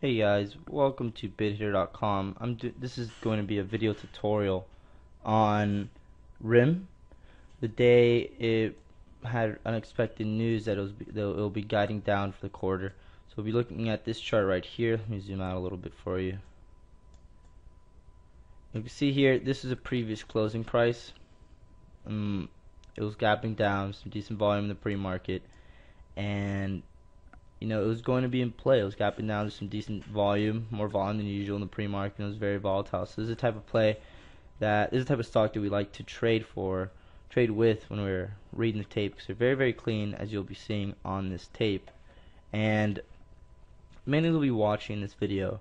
Hey guys, welcome to bidhitter.com. I'm this is going to be a video tutorial on RIM. The day it had unexpected news that it was that it will be guiding down for the quarter. So we'll be looking at this chart right here. Let me zoom out a little bit for you. You can see here this is a previous closing price. Um, it was gapping down, some decent volume in the pre-market, and you know, it was going to be in play. It was gapping down to some decent volume, more volume than usual in the pre-market. It was very volatile. So this is the type of play that this is the type of stock that we like to trade for, trade with when we're reading the tape because they're very, very clean, as you'll be seeing on this tape. And mainly we'll be watching this video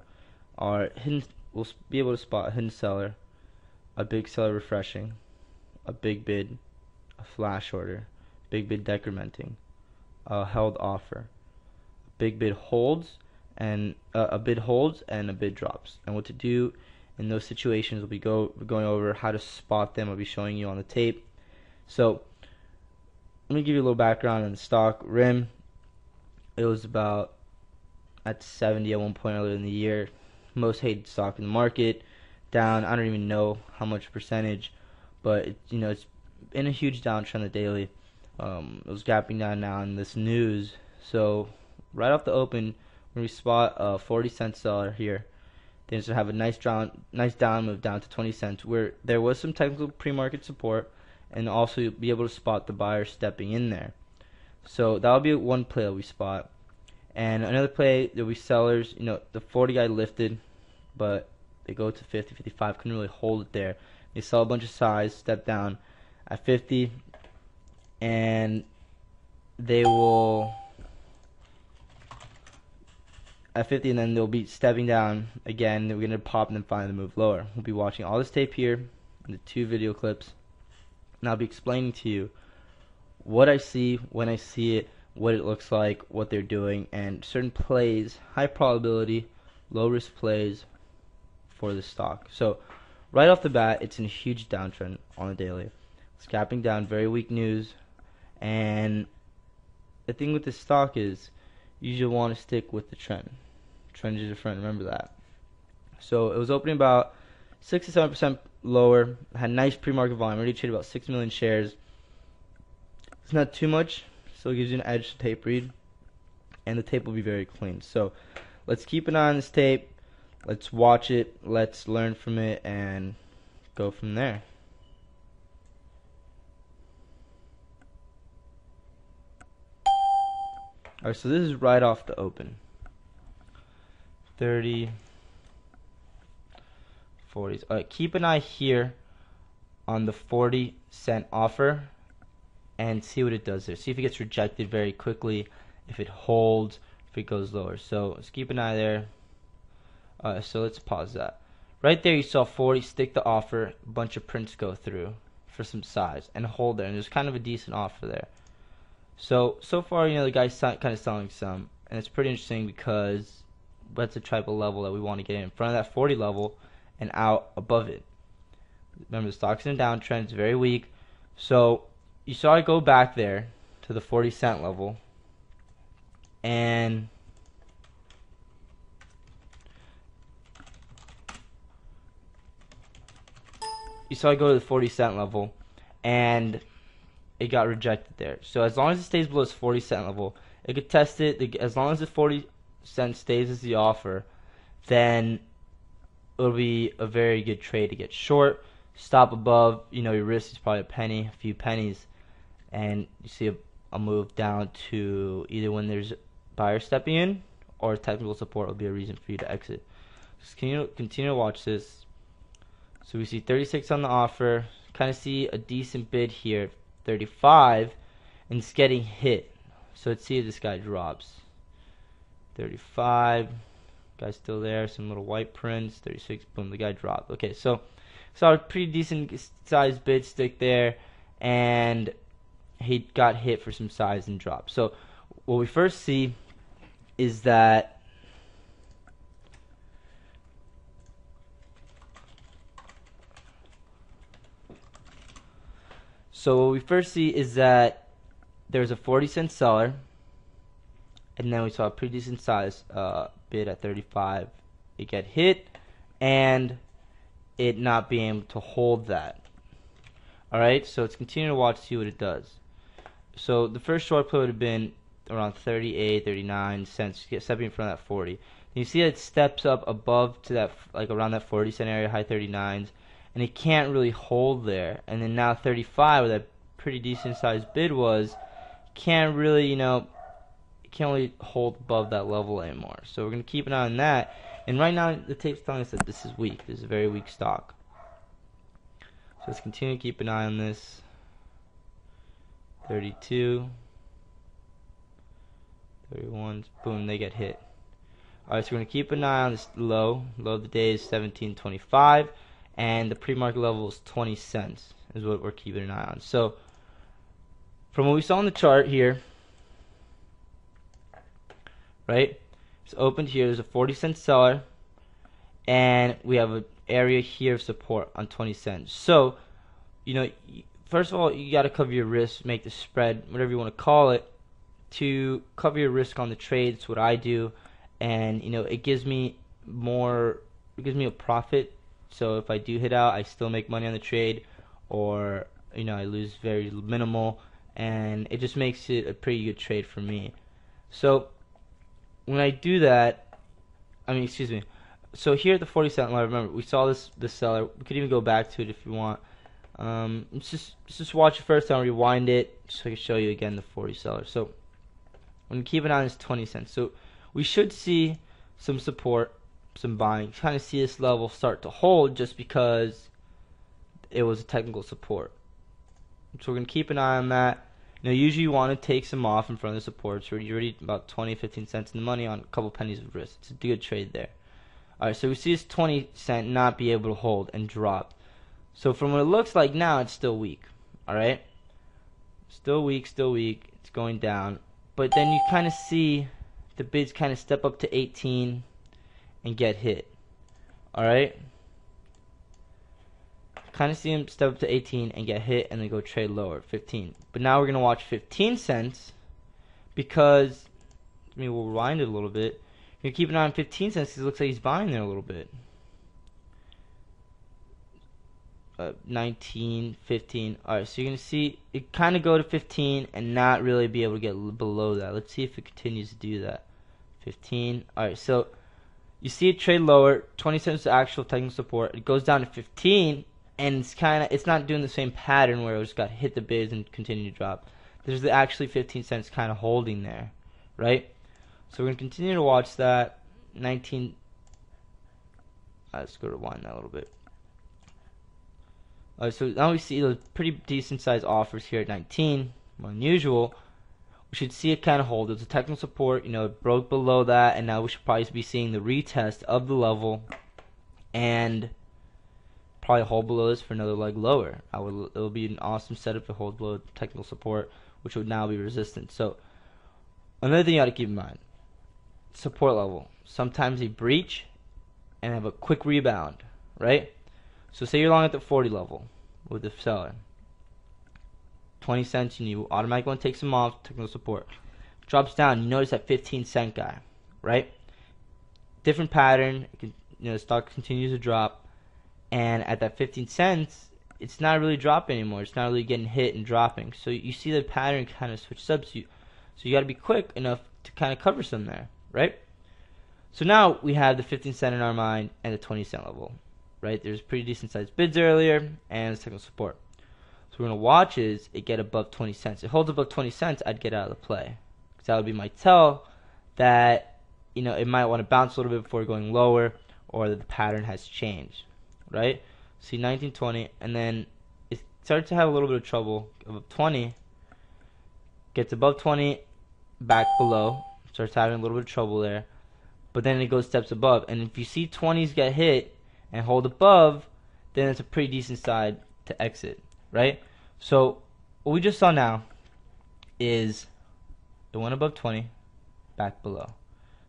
are hidden. We'll be able to spot a hidden seller, a big seller refreshing, a big bid, a flash order, big bid decrementing, a held offer big bid holds and uh, a bid holds and a bid drops. And what to do in those situations we'll be go going over how to spot them. I'll be showing you on the tape. So let me give you a little background on the stock. RIM, it was about at 70 at one point earlier in the year. Most hated stock in the market. Down, I don't even know how much percentage, but it, you know it's in a huge downtrend the daily. Um, it was gapping down now in this news. So right off the open when we spot a 40 cent seller here then to have a nice down nice down move down to 20 cents where there was some technical pre-market support and also be able to spot the buyer stepping in there. So that'll be one play that we spot. And another play there'll be sellers you know the 40 guy lifted but they go to 50 55 couldn't really hold it there. They sell a bunch of size step down at 50 and they will at 50 and then they'll be stepping down again. We're going to pop and then finally move lower. We'll be watching all this tape here, the two video clips, and I'll be explaining to you what I see when I see it, what it looks like, what they're doing, and certain plays, high probability, low risk plays for the stock. So right off the bat, it's in a huge downtrend on the daily. It's gapping down, very weak news, and the thing with this stock is you should want to stick with the trend trend is different. Remember that. So it was opening about 67% lower. Had nice pre-market volume. Already traded about 6 million shares. It's not too much, so it gives you an edge to tape read. And the tape will be very clean. So let's keep an eye on this tape. Let's watch it. Let's learn from it and go from there. Alright, so this is right off the open. 30 40s. All right, keep an eye here on the 40 cent offer and see what it does there. See if it gets rejected very quickly, if it holds, if it goes lower. So let's keep an eye there. Uh, so let's pause that. Right there you saw 40, stick the offer, bunch of prints go through for some size and hold there. And there's kind of a decent offer there. So, so far, you know, the guy's kind of selling some. And it's pretty interesting because that's the type of level that we want to get in front of that 40 level and out above it. Remember, the stock's in a downtrend; it's very weak. So you saw it go back there to the 40 cent level, and you saw it go to the 40 cent level, and it got rejected there. So as long as it stays below its 40 cent level, it could test it. As long as the 40 cent stays as the offer, then it'll be a very good trade to get short. Stop above, you know, your risk is probably a penny, a few pennies, and you see a, a move down to either when there's buyer stepping in or technical support will be a reason for you to exit. Just continue to watch this. So we see 36 on the offer, kind of see a decent bid here, 35, and it's getting hit. So let's see if this guy drops. 35 guy's still there some little white prints 36 boom the guy dropped. Okay so saw a pretty decent sized bid stick there and he got hit for some size and drop. So what we first see is that so what we first see is that there's a 40 cent seller and then we saw a pretty decent size uh, bid at 35, it get hit, and it not being able to hold that. Alright, so let's continue to watch, see what it does. So the first short play would have been around 38, 39 cents, stepping in front of that 40. you see it steps up above to that, like around that 40 cent area, high 39s, and it can't really hold there. And then now 35, where that pretty decent sized bid was, can't really, you know, can't really hold above that level anymore. So we're going to keep an eye on that. And right now, the tape's telling us that this is weak. This is a very weak stock. So let's continue to keep an eye on this. 32. 31. Boom, they get hit. Alright, so we're going to keep an eye on this low. Low of the day is 17.25. And the pre-market level is 20 cents is what we're keeping an eye on. So, from what we saw on the chart here, right? It's opened here. There's a 40 cent seller, and we have an area here of support on 20 cents. So, you know, first of all, you got to cover your risk, make the spread, whatever you want to call it, to cover your risk on the trade. It's what I do, and you know, it gives me more, it gives me a profit. So if I do hit out, I still make money on the trade, or you know, I lose very minimal, and it just makes it a pretty good trade for me. So when I do that, I mean, excuse me. So here at the 40 cent line, remember we saw this this seller. We could even go back to it if you want. Um, let's just let's just watch it first and rewind it so I can show you again the 40 seller. So when keep an eye on this 20 cents. So we should see some support, some buying. Kind of see this level start to hold just because it was a technical support. So we're gonna keep an eye on that. Now, usually you want to take some off in front of the supports. You're already about 20, 15 cents in the money on a couple pennies of risk. It's a good trade there. Alright, so we see this 20 cent not be able to hold and drop. So from what it looks like now, it's still weak. Alright? Still weak, still weak. It's going down. But then you kind of see the bids kind of step up to 18 and get hit. Alright? Kind of see him step up to 18 and get hit and then go trade lower, 15. But now we're going to watch 15 cents because, I mean, we'll rewind it a little bit. You're keep an eye on 15 cents because it looks like he's buying there a little bit. Uh, 19, 15. Alright, so you're going to see it kind of go to 15 and not really be able to get below that. Let's see if it continues to do that. 15. Alright, so you see it trade lower, 20 cents to actual technical support. It goes down to 15 and it's kind of it's not doing the same pattern where it just got hit the bids and continue to drop. There's actually 15 cents kind of holding there, right? So we're gonna continue to watch that. 19. Uh, let's go to that a little bit. Alright, so now we see those pretty decent sized offers here at 19. Unusual. We should see it kind of hold. It's a technical support. You know, it broke below that, and now we should probably be seeing the retest of the level. And probably hold below this for another leg lower. I it would be an awesome setup to hold below technical support, which would now be resistant. So another thing you got to keep in mind: support level. Sometimes they breach and have a quick rebound, right? So say you're long at the 40 level with the seller. 20 cents, and you automatically want to take some off, technical support. Drops down, you notice that 15 cent guy, right? Different pattern, you know, the stock continues to drop and at that 15 cents it's not really dropping anymore. It's not really getting hit and dropping. So you see the pattern kind of switch subs so you, got to be quick enough to kind of cover some there right? So now we have the 15 cent in our mind and the 20 cent level right? There's pretty decent sized bids earlier and technical support. So we're to watch is it get above 20 cents. It holds above 20 cents I'd get out of the play. Because that would be my tell that you know it might want to bounce a little bit before going lower or that the pattern has changed right? See 1920, and then it starts to have a little bit of trouble. Above 20, gets above 20, back below, starts having a little bit of trouble there. But then it goes steps above, and if you see 20s get hit and hold above, then it's a pretty decent side to exit, right? So what we just saw now is the one above 20, back below.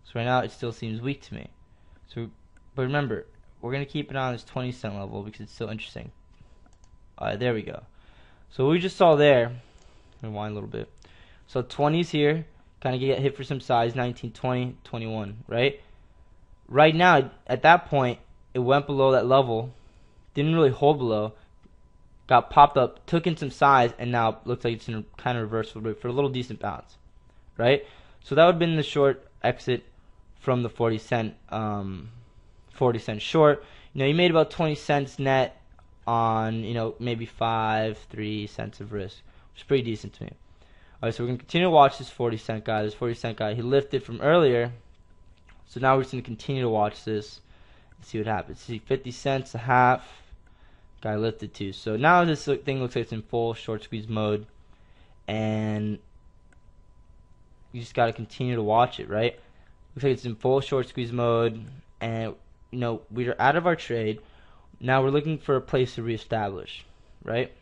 So right now it still seems weak to me. So, but remember, we're going to keep it on this 20 cent level because it's so interesting. Alright, there we go. So we just saw there, rewind a little bit. So 20s here, kind of get hit for some size, 19, 20, 21, right? right now, at that point, it went below that level, didn't really hold below, got popped up, took in some size, and now looks like it's in kind of reversal for a little decent bounce, right? So that would have been the short exit from the 40 cent, um, 40 cent short. You know, you made about 20 cents net on, you know, maybe five, three cents of risk, which is pretty decent to me. Alright, so we're gonna continue to watch this 40 cent guy. This 40 cent guy, he lifted from earlier, so now we're just gonna continue to watch this and see what happens. See, 50 cents a half. Guy lifted too. So now this thing looks like it's in full short squeeze mode, and you just got to continue to watch it, right? Looks like it's in full short squeeze mode, and you know we're out of our trade. Now we're looking for a place to reestablish, right?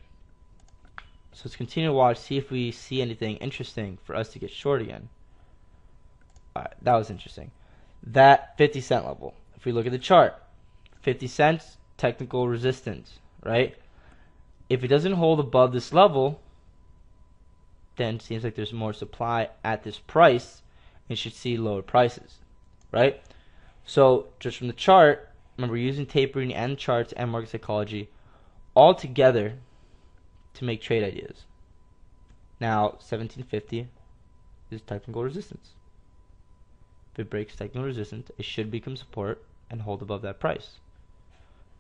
So let's continue to watch, see if we see anything interesting for us to get short again. That was interesting. That 50 cent level. If we look at the chart, 50 cents, technical resistance right? If it doesn't hold above this level, then seems like there's more supply at this price and should see lower prices, right? So just from the chart, remember using tape reading and charts and market psychology all together to make trade ideas. Now, 1750 is technical resistance. If it breaks technical resistance, it should become support and hold above that price.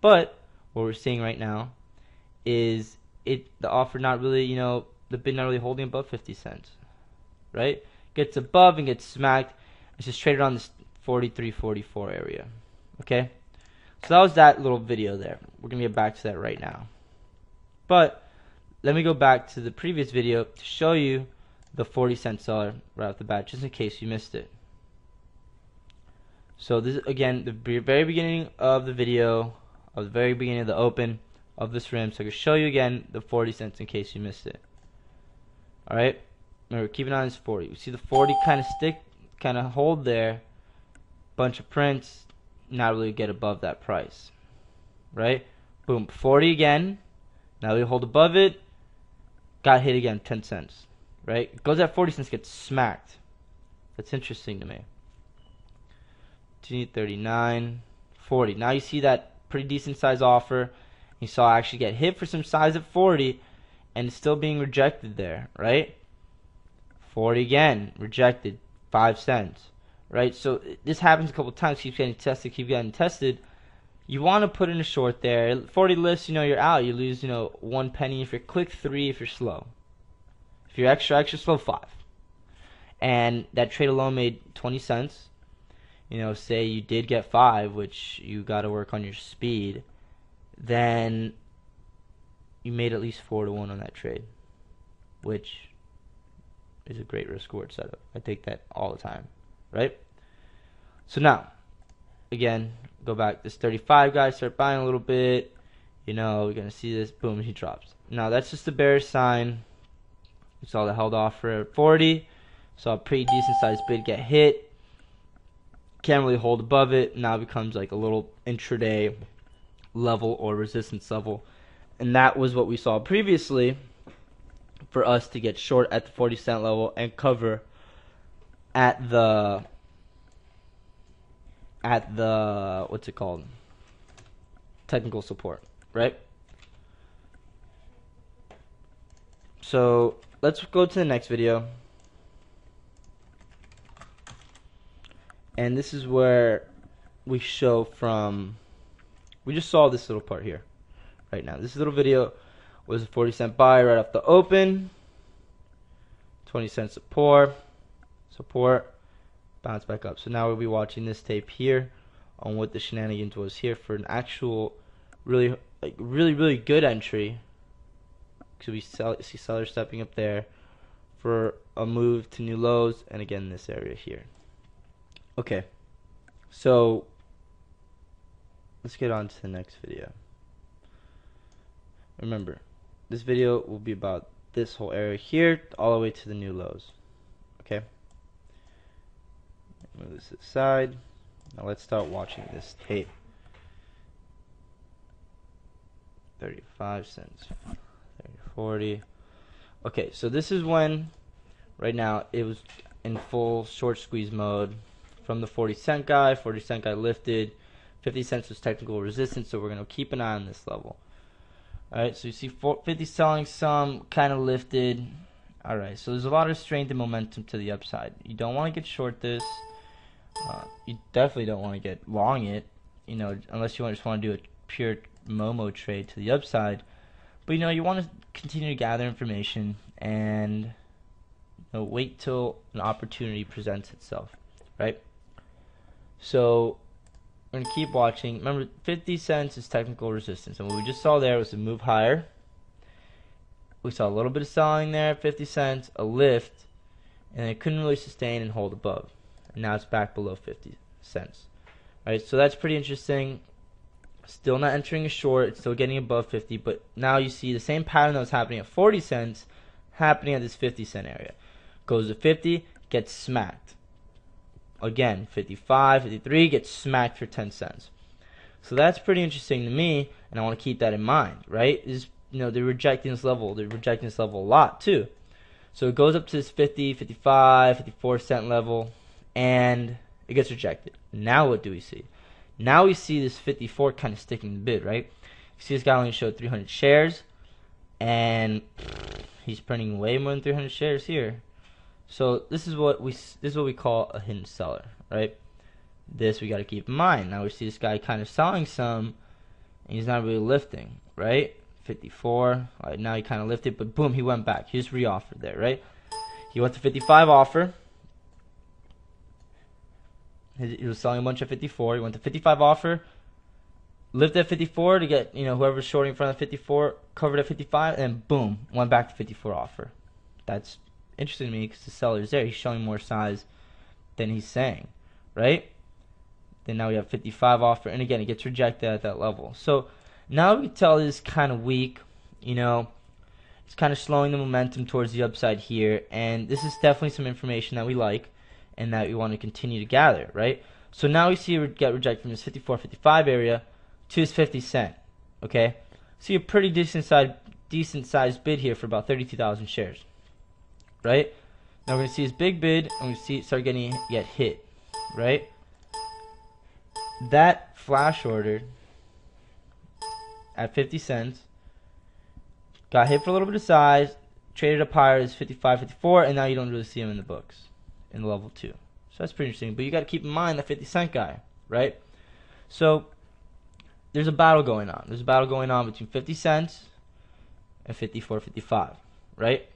But what we're seeing right now is it the offer not really, you know, the bid not really holding above 50 cents, right? Gets above and gets smacked. It's just traded on this 43, 44 area. Okay, so that was that little video there. We're gonna get back to that right now, but let me go back to the previous video to show you the 40 cent seller right off the bat, just in case you missed it. So this is again the very beginning of the video of the very beginning of the open of this rim so I can show you again the 40 cents in case you missed it. Alright, remember keep an eye on this 40. You see the 40 kind of stick, kind of hold there, bunch of prints, not really get above that price. Right? Boom, 40 again, now we hold above it, got hit again, 10 cents. Right? Goes at 40 cents, gets smacked. That's interesting to me. 39, 40. Now you see that pretty decent size offer. You saw actually get hit for some size at 40 and still being rejected there, right? 40 again, rejected, 5 cents, right? So this happens a couple times, keeps getting tested, keep getting tested. You want to put in a short there. 40 lists, you know, you're out. You lose, you know, one penny if you're click, three if you're slow. If you're extra, extra slow, five. And that trade alone made 20 cents you know, say you did get five, which you got to work on your speed, then you made at least four to one on that trade, which is a great risk reward setup. I take that all the time, right? So now, again, go back. This 35 guy start buying a little bit. You know, we're gonna see this. Boom, he drops. Now that's just a bearish sign. We saw the held offer at 40. Saw a pretty decent sized bid get hit can't really hold above it. Now it becomes like a little intraday level or resistance level. And that was what we saw previously for us to get short at the 40 cent level and cover at the at the what's it called? Technical support, right? So let's go to the next video. and this is where we show from we just saw this little part here right now this little video was a 40 cent buy right off the open 20 cent support support bounce back up so now we'll be watching this tape here on what the shenanigans was here for an actual really like really really good entry because we sell, see sellers stepping up there for a move to new lows and again this area here Okay. So let's get on to the next video. Remember, this video will be about this whole area here all the way to the new lows. Okay? Move this aside. Now let's start watching this tape. 35 cents. 30, 40. Okay, so this is when right now it was in full short squeeze mode from the 40 cent guy. 40 cent guy lifted. 50 cents was technical resistance, so we're going to keep an eye on this level. Alright, so you see 50 selling some, kind of lifted. Alright, so there's a lot of strength and momentum to the upside. You don't want to get short this. Uh, you definitely don't want to get long it, you know, unless you just want to do a pure Momo trade to the upside. But you know, you want to continue to gather information and you know, wait till an opportunity presents itself, right? So we're gonna keep watching. Remember, 50 cents is technical resistance, and what we just saw there was a move higher. We saw a little bit of selling there, 50 cents, a lift, and it couldn't really sustain and hold above. Now it's back below 50 cents. All right, so that's pretty interesting. Still not entering a short. It's still getting above 50. But now you see the same pattern that was happening at 40 cents happening at this 50 cent area. Goes to 50, gets smacked. Again, 55, 53, gets smacked for 10 cents. So that's pretty interesting to me, and I want to keep that in mind, right? Is you know they're rejecting this level. They're rejecting this level a lot too. So it goes up to this 50, 55, 54 cent level, and it gets rejected. Now what do we see? Now we see this 54 kind of sticking the bid, right? You see this guy only showed 300 shares, and he's printing way more than 300 shares here. So this is what we this is what we call a hidden seller, right? This we got to keep in mind. Now we see this guy kind of selling some, and he's not really lifting, right? 54. Right, now he kind of lifted, but boom, he went back. He just reoffered there, right? He went to 55 offer. He was selling a bunch at 54. He went to 55 offer, lived at 54 to get, you know, whoever's shorting in front of 54 covered at 55, and boom, went back to 54 offer. That's interesting to me because the seller's there. He's showing more size than he's saying, right? Then now we have 55 offer, and again, it gets rejected at that level. So now we can tell this kind of weak, you know, it's kind of slowing the momentum towards the upside here, and this is definitely some information that we like and that we want to continue to gather, right? So now we see it get rejected from this 54, 55 area to this 50 cent, okay? See a pretty decent size, decent sized bid here for about 32,000 shares, right? Now we're gonna see his big bid, and we see it start getting get hit, right? That flash order at 50 cents got hit for a little bit of size, traded up higher as 55, 54, and now you don't really see him in the books in level 2. So that's pretty interesting. But you got to keep in mind the 50 cent guy, right? So there's a battle going on. There's a battle going on between 50 cents and 54, 55, right?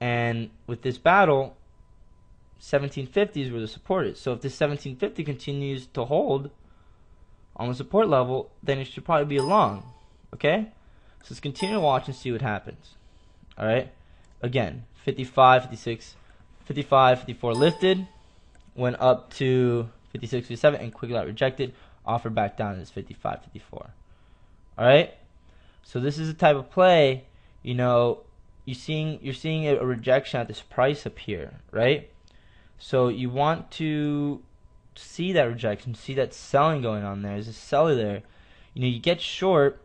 And with this battle, 1750 is where the support is. So if this 1750 continues to hold on the support level, then it should probably be a long. Okay? So let's continue to watch and see what happens. Alright? Again, 55, 56, 55, 54 lifted, went up to 56, 57, and quickly got rejected. Offered back down is 55, 54. All right. So this is the type of play, you know, you're seeing you're seeing a rejection at this price up here, right? So you want to see that rejection, see that selling going on there. There's a seller there. You know, you get short,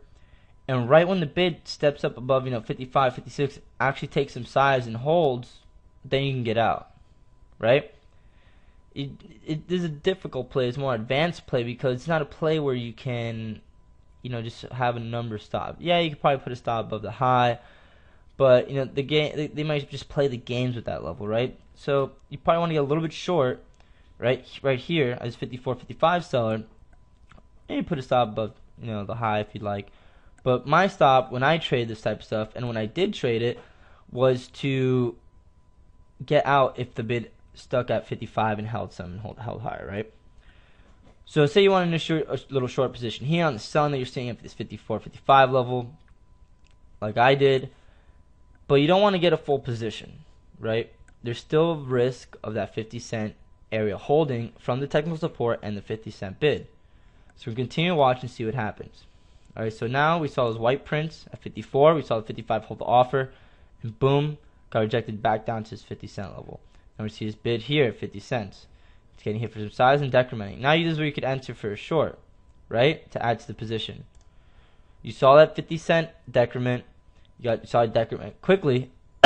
and right when the bid steps up above, you know, 55, 56, actually takes some size and holds, then you can get out, right? It, it is a difficult play. It's more advanced play because it's not a play where you can, you know, just have a number stop. Yeah, you could probably put a stop above the high, but you know the game they, they might just play the games with that level, right? So you probably want to get a little bit short, right? Right here as 54, 55 seller, and you put a stop above, you know, the high if you'd like. But my stop when I trade this type of stuff, and when I did trade it, was to get out if the bid stuck at 55 and held some and hold, held higher, right? So say you want to short, a little short position here on the sun that you're seeing at this 54, 55 level, like I did, but you don't want to get a full position, right? There's still a risk of that 50 cent area holding from the technical support and the 50 cent bid. So we continue to watch and see what happens. All right, so now we saw those white prints at 54. We saw the 55 hold the offer, and boom, got rejected back down to his 50 cent level. And we see his bid here at 50 cents. It's getting hit for some size and decrementing. Now this is where you could enter for a short, right? To add to the position. You saw that 50 cent decrement. You got you saw it decrement quickly.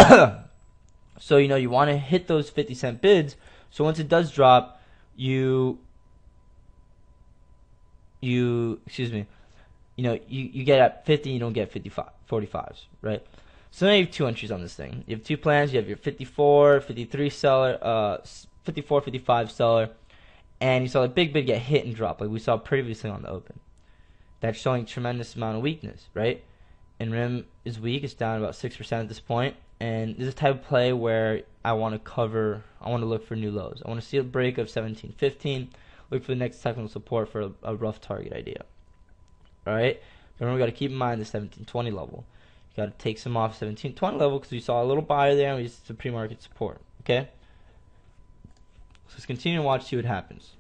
so you know you want to hit those 50 cent bids. So once it does drop, you you excuse me, you know, you, you get at 50, you don't get 55, 45s, right? So now you have two entries on this thing. You have two plans. You have your 54, 53 seller, uh, 54, 55 seller, and you saw the big bid get hit and drop like we saw previously on the open. That's showing tremendous amount of weakness, right? And RIM is weak. It's down about 6% at this point. And this is a type of play where I want to cover, I want to look for new lows. I want to see a break of 17.15, look for the next technical support for a, a rough target idea. All right? Remember, we got to keep in mind the 1720 level. You got to take some off 1720 level because we saw a little buyer there and we used pre-market support. Okay? So let's continue to watch, see what happens.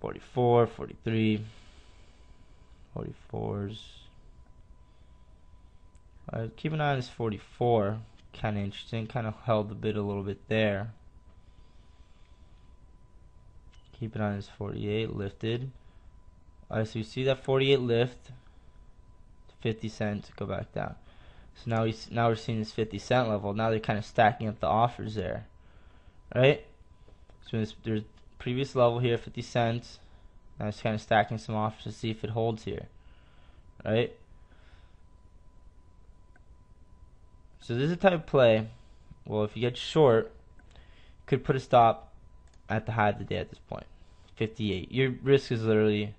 44, 43, 44s. Uh, keep an eye on this 44. Kind of interesting. Kind of held the bid a little bit there. Keep an eye on this 48. Lifted. Alright, so you see that 48 lift. 50 cents. Go back down. So now we now we're seeing this 50 cent level. Now they're kind of stacking up the offers there, right? So there's, there's previous level here, 50 cents. Now it's kind of stacking some offers to see if it holds here, right? So this is a type of play. Well, if you get short, could put a stop at the high of the day at this point, 58. Your risk is literally,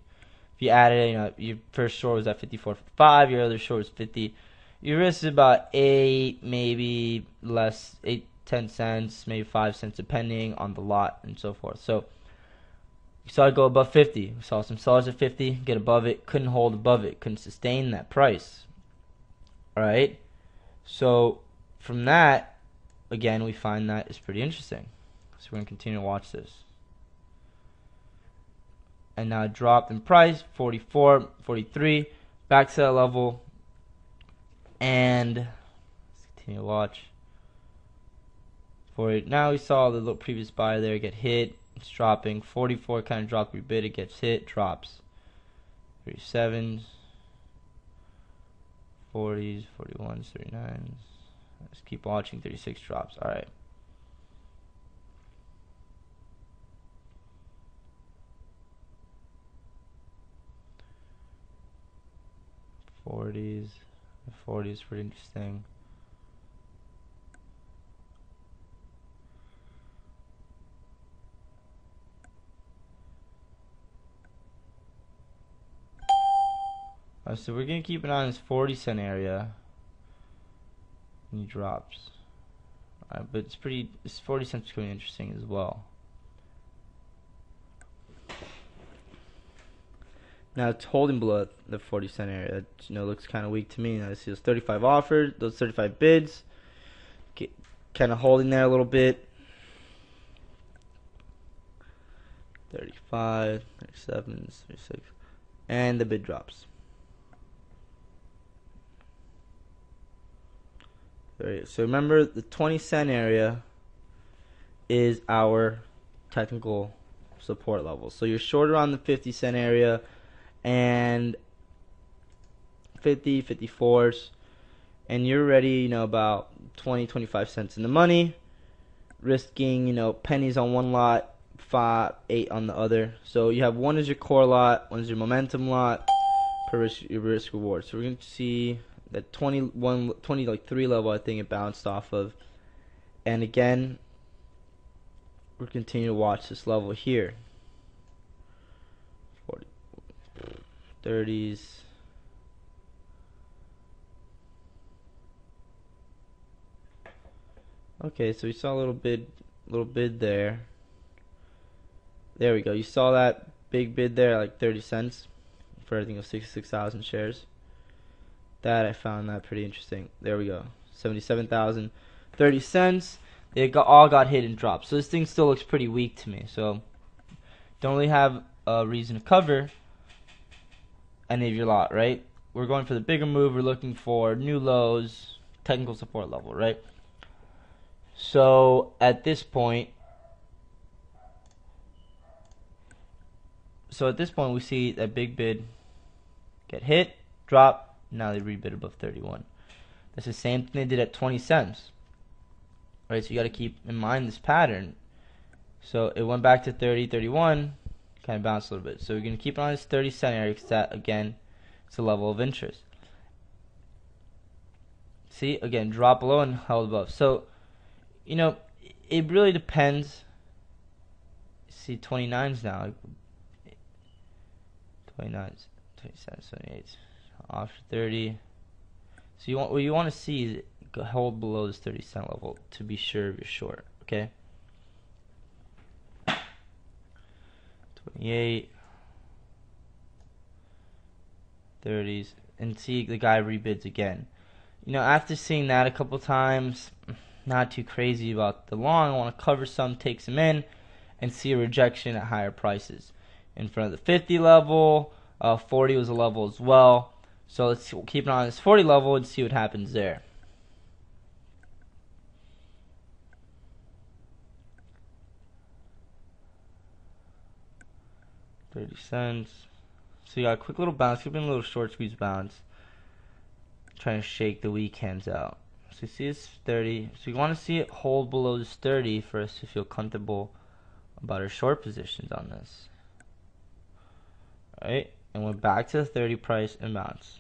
if you added, you know, your first short was at 54.5, your other short was 50. Your risk is about eight, maybe less, eight, ten cents, maybe five cents, depending on the lot and so forth. So you saw it go above 50. We saw some sellers at 50 get above it, couldn't hold above it, couldn't sustain that price. All right. So from that, again, we find that is pretty interesting. So we're going to continue to watch this. And now dropped in price, 44, 43, back to that level. And let's continue to watch. For it. Now we saw the little previous buyer there get hit. It's dropping. 44 kind of dropped a bit. It gets hit, drops. 37s. 40s, 41s, 39s. Let's keep watching. 36 drops. All right. Forties, The forties, pretty interesting. Uh, so we're gonna keep an eye on this 40 cent area. And he drops. Uh, but it's pretty. This 40 cents pretty interesting as well. Now it's holding below the 40 cent area. That, you know looks kind of weak to me. Now I see those 35 offers, those 35 bids, kind of holding there a little bit. 35, 37, 36, and the bid drops. Right, so remember the 20 cent area is our technical support level. So you're shorter on the 50 cent area and 50, 54s, and you're already, you know, about 20, 25 cents in the money, risking, you know, pennies on one lot, five, eight on the other. So you have one is your core lot, one is your momentum lot per risk, your risk reward. So we're going to see that 21 20 like 3 level I think it bounced off of and again we're continuing to watch this level here 40 30s okay so we saw a little bid little bid there there we go you saw that big bid there like 30 cents for I think it was 66,000 shares that I found that pretty interesting. There we go. 77,000. 30 cents. They got, all got hit and dropped. So this thing still looks pretty weak to me. So don't really have a reason to cover any of your lot, right? We're going for the bigger move. We're looking for new lows, technical support level, right? So at this point, so at this point we see that big bid get hit, drop, now they rebid above 31. That's the same thing they did at 20 cents. Right, so you got to keep in mind this pattern. So it went back to 30, 31, kind of bounce a little bit. So we're going to keep it on this 30 cent area because that, again, is a level of interest. See, again, drop below and held above. So, you know, it really depends. See, 29s now. 29s, 27, 28, off 30. So you want what you want to see is hold below this 30 cent level to be sure you're short. Okay. 28, 30s, and see the guy rebids again. You know, after seeing that a couple times, not too crazy about the long. I want to cover some, take some in, and see a rejection at higher prices. In front of the 50 level, uh, 40 was a level as well. So let's keep it on this 40 level and see what happens there. Thirty cents. So you got a quick little bounce, keeping a little short squeeze bounce. Trying to shake the weak hands out. So you see it's 30. So you want to see it hold below this 30 for us to feel comfortable about our short positions on this. Alright, and we're back to the 30 price and bounce.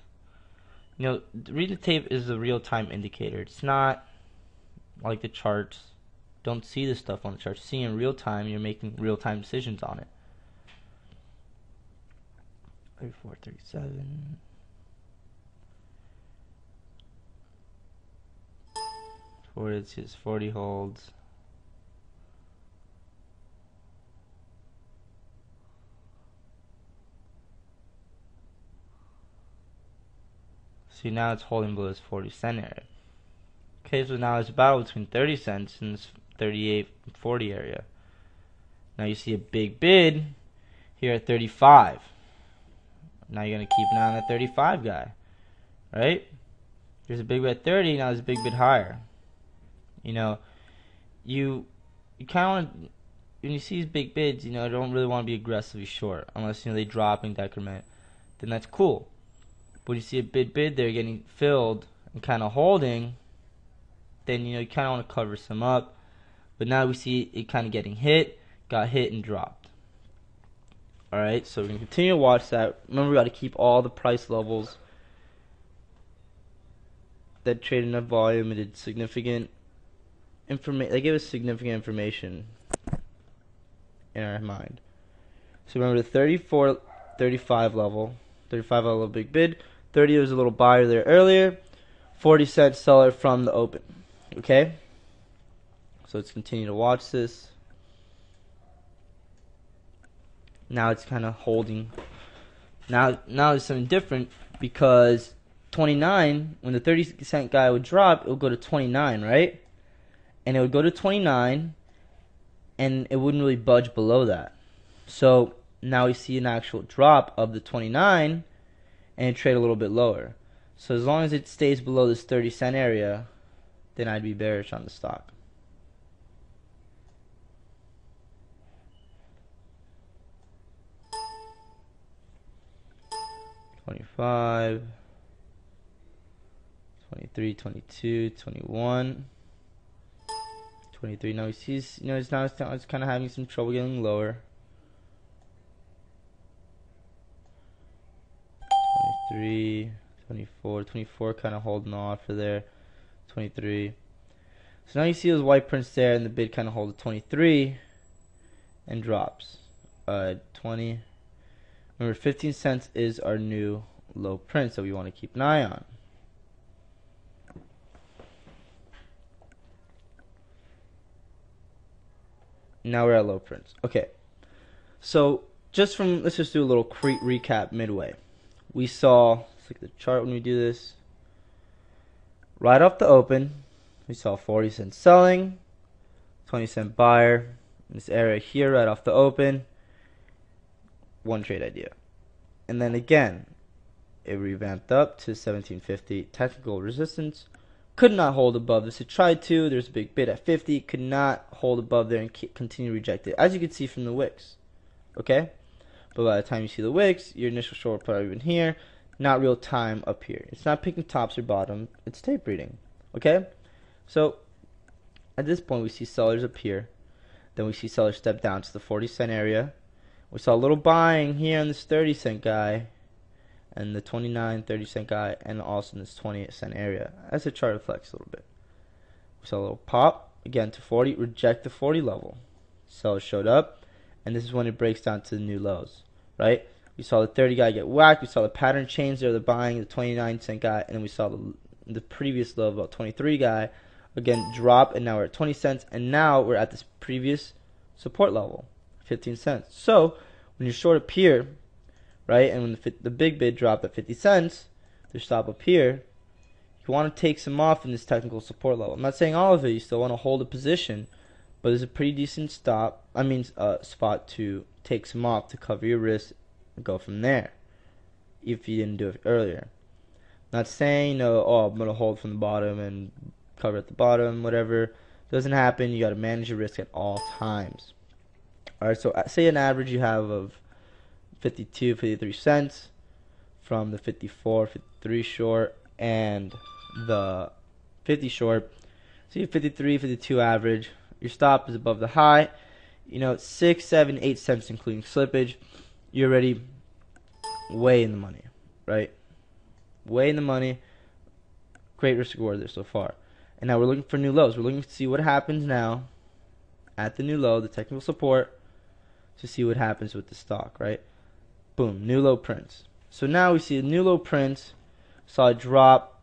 You know, read the tape is a real time indicator. It's not like the charts. Don't see this stuff on the charts. See in real time, you're making real time decisions on it. 34, 37. Forty, it's his 40 holds. See now it's holding below this 40 cent area. Okay, so now it's a battle between 30 cents and this 38 40 area. Now you see a big bid here at 35. Now you're going to keep an eye on that 35 guy. Right? There's a big bid 30, now there's a big bid higher. You know, you you kind of want when you see these big bids, you know, don't really want to be aggressively short unless you know they drop in decrement. Then that's cool. But when you see a bid bid there getting filled and kind of holding, then you know you kind of want to cover some up. But now we see it kind of getting hit, got hit and dropped. All right, so we're gonna continue to watch that. Remember, we got to keep all the price levels that trade enough volume and did significant information. They gave us significant information in our mind. So remember the 34, 35 level, 35 level big bid. 30 was a little buyer there earlier. 40 cent seller from the open. Okay. So let's continue to watch this. Now it's kind of holding. Now, now it's something different because 29, when the 30 cent guy would drop, it would go to 29, right? and it would go to 29 and it wouldn't really budge below that. So now we see an actual drop of the 29 and it trade a little bit lower. So as long as it stays below this 30 cent area, then I'd be bearish on the stock. Twenty-five, twenty-three, twenty-two, twenty-one. 23. 22, 21. 23. Now he sees, you know, it's now it's kind of having some trouble getting lower. 23, 24, 24 kind of holding off for there. 23. So now you see those white prints there, and the bid kind of holds at 23 and drops. Uh, 20. Remember, 15 cents is our new low print, so we want to keep an eye on. Now we're at low prints. Okay. So just from let's just do a little cre- recap midway. We saw let's look at the chart when we do this. Right off the open, we saw 40 cent selling, 20 cent buyer. In this area here, right off the open, one trade idea. And then again, it revamped up to 1750 technical resistance could not hold above this. It tried to. There's a big bid at 50. Could not hold above there and continue to reject it. As you can see from the wicks. Okay? But by the time you see the wicks, your initial short probably even here. Not real time up here. It's not picking tops or bottom. It's tape reading. Okay? So, at this point, we see sellers here. Then we see sellers step down to the 40 cent area. We saw a little buying here on this 30 cent guy and the 29, 30 cent guy, and also in this 28 cent area as the chart reflects a little bit. We saw a little pop again to 40, reject the 40 level. Sellers showed up, and this is when it breaks down to the new lows, right? We saw the 30 guy get whacked. We saw the pattern change there, the buying, the 29 cent guy, and then we saw the, the previous low about 23 guy again drop, and now we're at 20 cents, and now we're at this previous support level, 15 cents. So when you're short up here, right, and when the, the big bid dropped at 50 cents, the stop up here, you want to take some off in this technical support level. I'm not saying all of it. You still want to hold a position, but there's a pretty decent stop. I mean, uh, spot to take some off to cover your risk and go from there. If you didn't do it earlier. Not saying, you know, oh, I'm gonna hold from the bottom and cover at the bottom, whatever. Doesn't happen. You got to manage your risk at all times. All right. So uh, say an average you have of 52, 53 cents from the 54, 53 short and the 50 short. So you have 53, 52 average. Your stop is above the high. You know, six, seven, eight cents including slippage. You're already way in the money, right? Way in the money. Great risk reward there so far. And now we're looking for new lows. We're looking to see what happens now at the new low, the technical support, to see what happens with the stock, right? Boom, new low prints. So now we see a new low prints, saw a drop,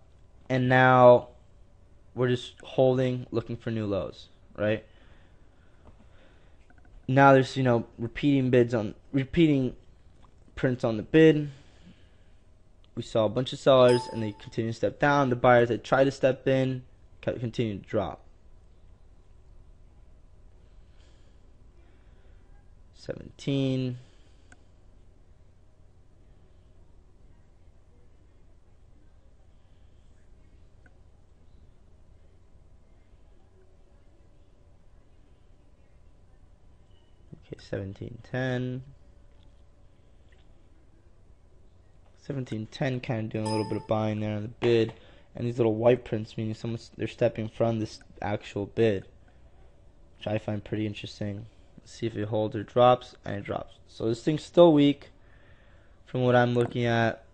and now we're just holding, looking for new lows, right? Now there's, you know, repeating bids on, repeating prints on the bid. We saw a bunch of sellers and they continue to step down. The buyers that try to step in continue to drop. 17. Okay, 1710. 1710 kind of doing a little bit of buying there on the bid and these little white prints meaning someone's they're stepping from this actual bid, which I find pretty interesting. See if it holds or drops, and it drops. So this thing's still weak from what I'm looking at.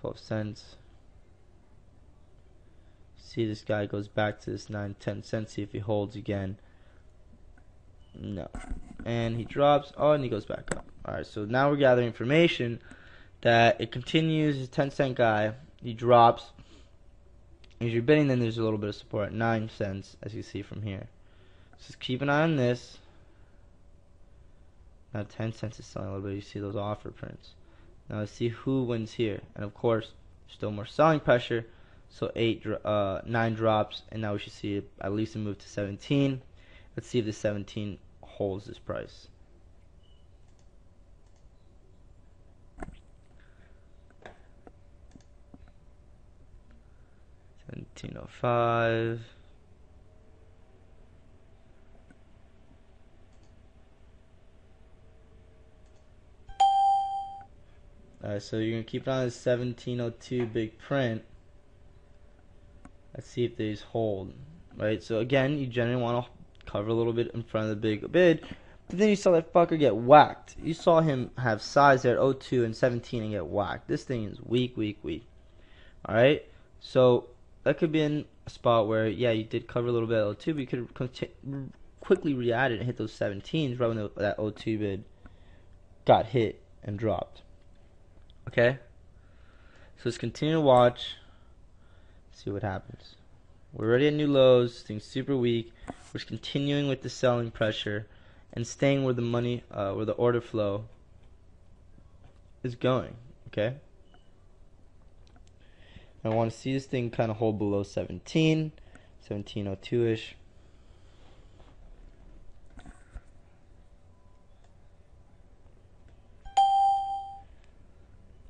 12 cents. See this guy goes back to this 9, 10 cents. See if he holds again. No. And he drops. Oh, and he goes back up. Alright, so now we're gathering information that it continues. His 10 cent guy, he drops. As you're bidding, then there's a little bit of support at 9 cents, as you see from here. Just keep an eye on this. Now 10 cents is selling a little bit. You see those offer prints. Now let's see who wins here. And of course, still more selling pressure. So 8, uh, 9 drops, and now we should see at least a move to 17. Let's see if the 17 holds this price. 1705. Alright, so you're going to keep it on this 1702 big print. Let's see if these hold. Right, so again, you generally want to cover a little bit in front of the big bid. But then you saw that fucker get whacked. You saw him have size there at 02 and 17 and get whacked. This thing is weak, weak, weak. Alright, so that could be in a spot where yeah you did cover a little bit of O2, but you could conti- quickly re-add it and hit those 17s right when the, that O2 bid got hit and dropped. Okay, so let's continue to watch, see what happens. We're already at new lows, things super weak. We're continuing with the selling pressure and staying where the money, uh, where the order flow is going. Okay. I want to see this thing kind of hold below 17, 1702-ish.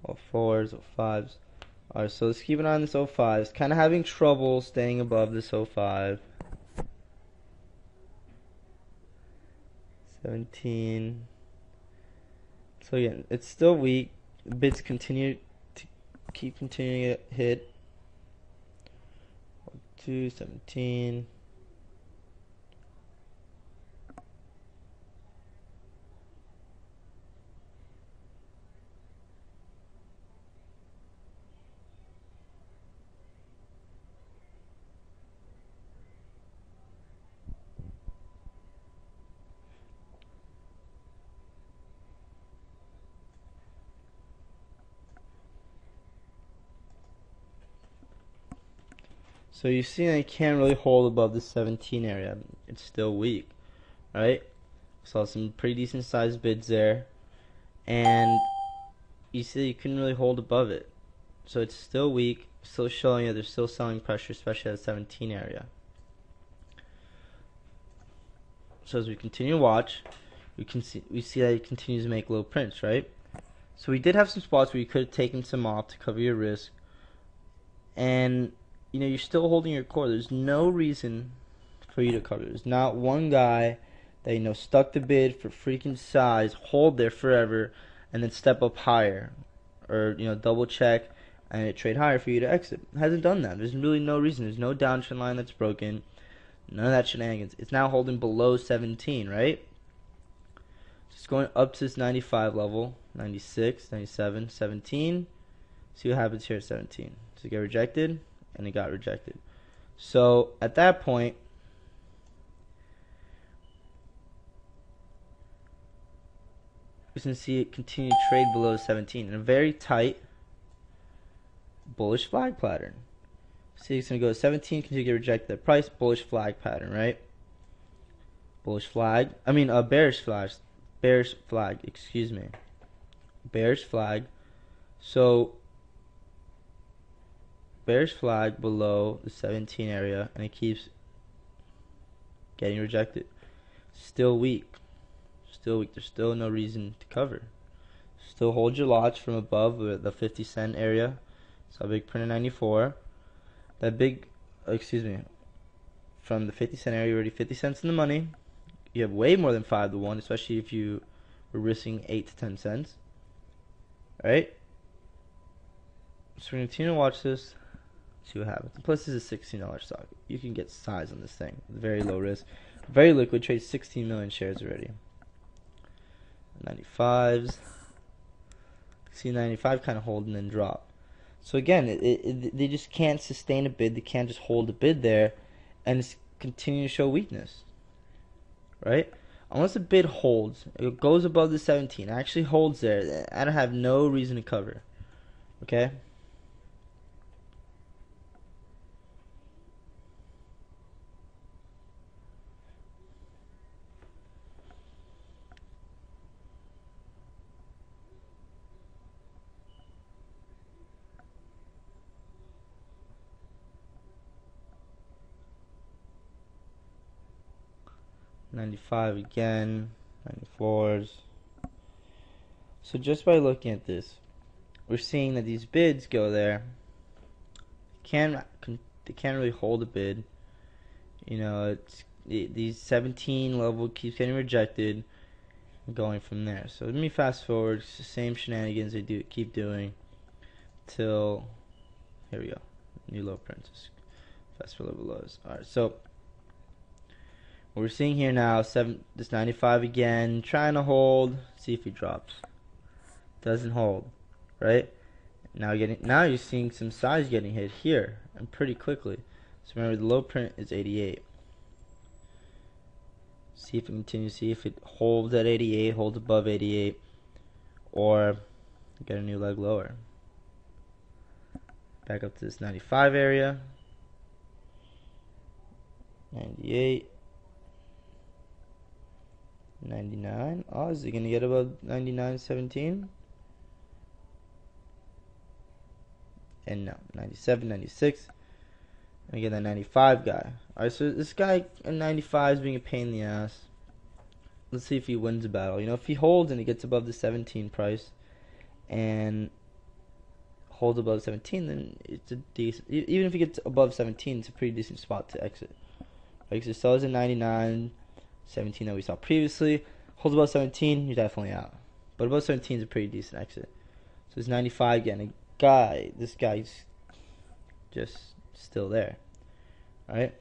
All fours, all fives. Alright, so let's keep an eye on this 05. It's kind of having trouble staying above this 05. 17. So again, it's still weak. Bids continue keep continuing it hit. 217. So you see that it can't really hold above the 17 area. It's still weak, right? Saw some pretty decent sized bids there, and you see you couldn't really hold above it. So it's still weak, still showing you there's still selling pressure, especially at the 17 area. So as we continue to watch, we can see we see that it continues to make low prints, right? So we did have some spots where you could have taken some off to cover your risk, and you know you're still holding your core. There's no reason for you to cover. There's not one guy that you know stuck the bid for freaking size, hold there forever, and then step up higher, or you know double check and it trade higher for you to exit. It hasn't done that. There's really no reason. There's no downtrend line that's broken. None of that shenanigans. It's now holding below 17, right? It's going up to this 95 level, 96, 97, 17. See what happens here at 17. Does it get rejected? And it got rejected. So at that point, we can see it continue to trade below 17 in a very tight bullish flag pattern. See, it's going to go 17, continue to get rejected that price, bullish flag pattern, right? Bullish flag. I mean, a uh, bearish flag. Bearish flag, excuse me. Bearish flag. So, bearish flag below the 17 area, and it keeps getting rejected. Still weak. Still weak. There's still no reason to cover. Still hold your lots from above the 50 cent area. So big print of 94 that big, excuse me, from the 50 cent area, already 50 cents in the money. You have way more than 5 to 1, especially if you were risking 8 to 10 cents. Alright? So we're going to continue to watch this, see what happens. plus, this is a $16 stock. You can get size on this thing. Very low risk. Very liquid, trades 16 million shares already. 95s. See 95 kind of hold and then drop. So again, it, it, they just can't sustain a bid. They can't just hold a bid there, and continue to show weakness. Right? Unless a bid holds, it goes above the 17, actually holds there. I don't have no reason to cover. Okay. 95 again, 94s. So just by looking at this, we're seeing that these bids go there. Can they can't really hold a bid. You know, it's it, these 17 level keeps getting rejected, going from there. So let me fast forward. It's the same shenanigans they do keep doing till here we go. New low princess. Fast forward lows. All right, so we're seeing here now, seven this 95 again, trying to hold, see if he drops. Doesn't hold, right? Now getting now you're seeing some size getting hit here and pretty quickly. So remember the low print is 88. See if it continues, see if it holds at 88, holds above 88, or get a new leg lower. Back up to this 95 area. 98. 99. Oh, is he going to get above 99, 17? And no, 97, 96. And again, that 95 guy. Alright, so this guy in 95 is being a pain in the ass. Let's see if he wins the battle. You know, if he holds and he gets above the 17 price and holds above 17, then it's a decent. Even if he gets above 17, it's a pretty decent spot to exit. Like, so sells at 99. 17 that we saw previously. Holds above 17, you're definitely out. But above 17 is a pretty decent exit. So it's 95 again. A guy, this guy's just still there. Alright?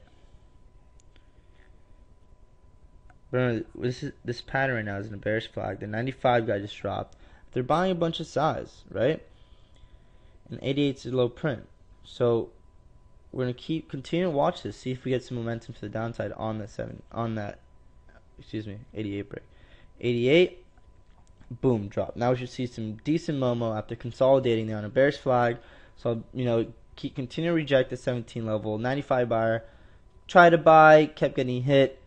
Remember, this, is, this pattern right now is in a bearish flag. The 95 guy just dropped. They're buying a bunch of size, right? And 88 is a low print. So we're gonna keep continue to watch this, see if we get some momentum to the downside on that seven on that excuse me, 88 break. 88, boom, drop. Now we should see some decent Momo after consolidating there on a bearish flag. So, you know, keep continue to reject the 17 level. 95 buyer, try to buy, kept getting hit,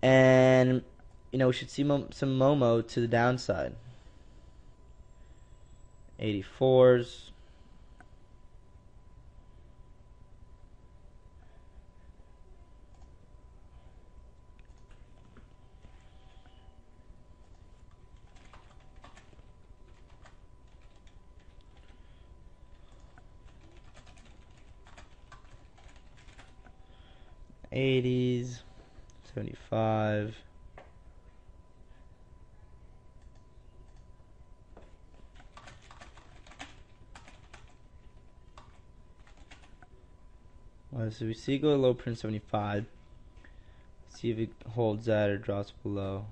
and you know we should see some Momo to the downside. 84s. Eighties, seventy five. Well, so we see go low print 75. See if it holds that or drops below.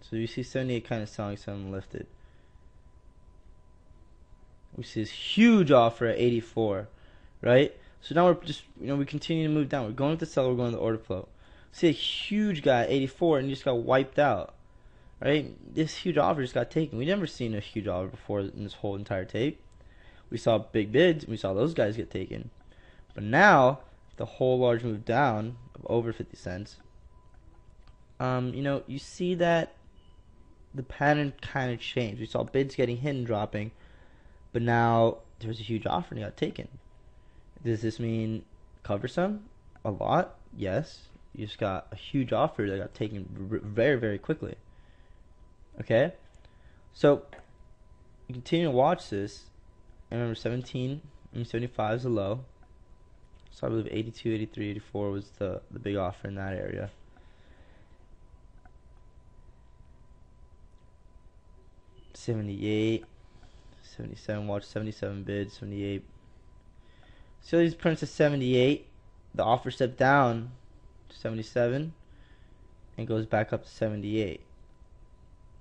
So you see 78 kind of selling some lifted. We see this huge offer at 84, right? So now we're just, you know, we continue to move down. We're going with the seller, we're going to the order flow. See a huge guy 84 and he just got wiped out, right? This huge offer just got taken. We never seen a huge offer before in this whole entire tape. We saw big bids, we saw those guys get taken. But now, the whole large move down of over 50 cents, um, you know, you see that the pattern kind of changed. We saw bids getting hit and dropping, but now there's a huge offer and it got taken. Does this mean cover some? A lot? Yes. You just got a huge offer that got taken very, very quickly. Okay? So, continue to watch this. I remember 17, I mean 75 is a low. So I believe 82, 83, 84 was the, the big offer in that area. Seventy-eight, seventy-seven. Watch seventy-seven bids. Seventy-eight. So these prints at seventy-eight. The offer stepped down to seventy-seven, and goes back up to seventy-eight.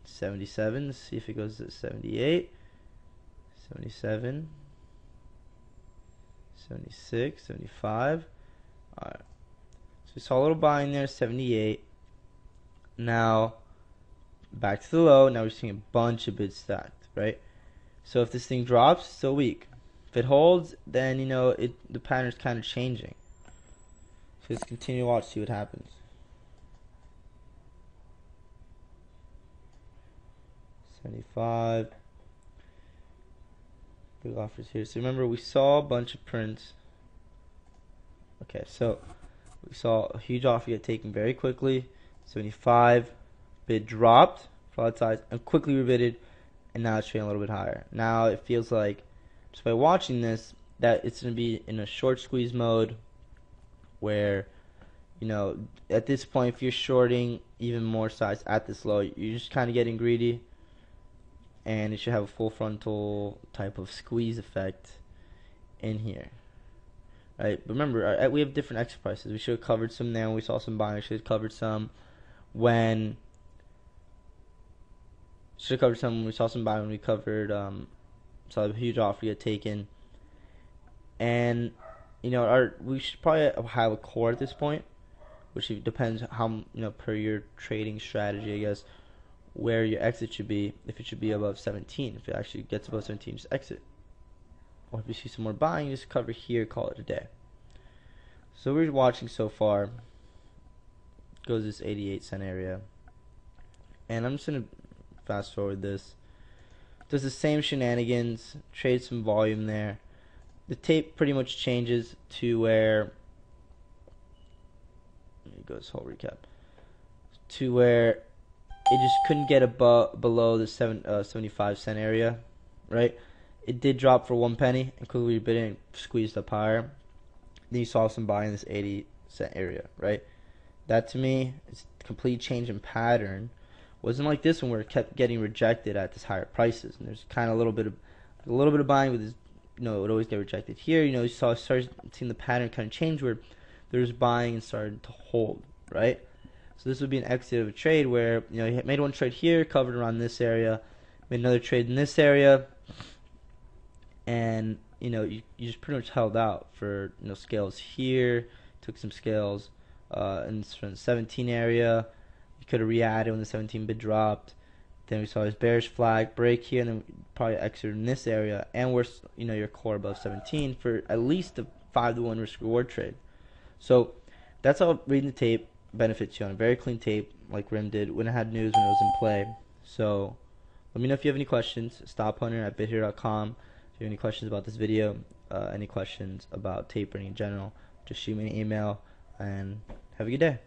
Seventy-seven. Let's see if it goes to seventy-eight. 77, 76, 75. Alright. So we saw a little buying there, 78. Now, back to the low. Now we're seeing a bunch of bids stacked, right? So if this thing drops, still weak. If it holds, then, you know, it the pattern's kind of changing. So let's continue to watch, see what happens. Seventy-five big offers here. So remember, we saw a bunch of prints. Okay, so we saw a huge offer get taken very quickly. 75 bid dropped for size and quickly rebid and now it's trading a little bit higher. Now it feels like just by watching this that it's going to be in a short squeeze mode where you know at this point if you're shorting even more size at this low you're just kind of getting greedy and it should have a full frontal type of squeeze effect in here. Right, remember, we have different exit prices. We should have covered some there. we saw some buying. Should have covered some when. Should have covered some we saw some buying. When we covered, um, saw a huge offer get taken. And, you know, our we should probably have a core at this point, which depends how you know per your trading strategy, I guess where your exit should be, if it should be above 17. If it actually gets above 17, just exit. Or if you see some more buying, just cover here, call it a day. So we're watching so far. Goes this 88 cent area. And I'm just to fast forward this. Does the same shenanigans, trade some volume there. The tape pretty much changes to where. Let me go this whole recap. To where it just couldn't get above below the seven, uh, 75 cent area, right? It did drop for one penny and quickly bid and squeezed up higher. Then you saw some buying this 80 cent area, right? That to me is complete change in pattern. Wasn't like this one where it kept getting rejected at this higher prices, and there's kind of a little bit of a little bit of buying with this, you know, it would always get rejected here. You know, you saw started seeing the pattern kind of change where there's buying and started to hold, right? So this would be an exit of a trade where you know you made one trade here, covered around this area, made another trade in this area, and you know you, you just pretty much held out for you know scales here, took some scales uh, in the 17 area. Could have re-added when the 17 bid dropped. Then we saw his bearish flag break here, and then probably exit in this area, and we're you know your core above 17 for at least a five to one risk reward trade. So that's how reading the tape benefits you on a very clean tape, like Rim did when it had news when it was in play. So let me know if you have any questions. Stop Hunter at bithero.com. If you have any questions about this video, uh, any questions about tape tapering in general, just shoot me an email and have a good day.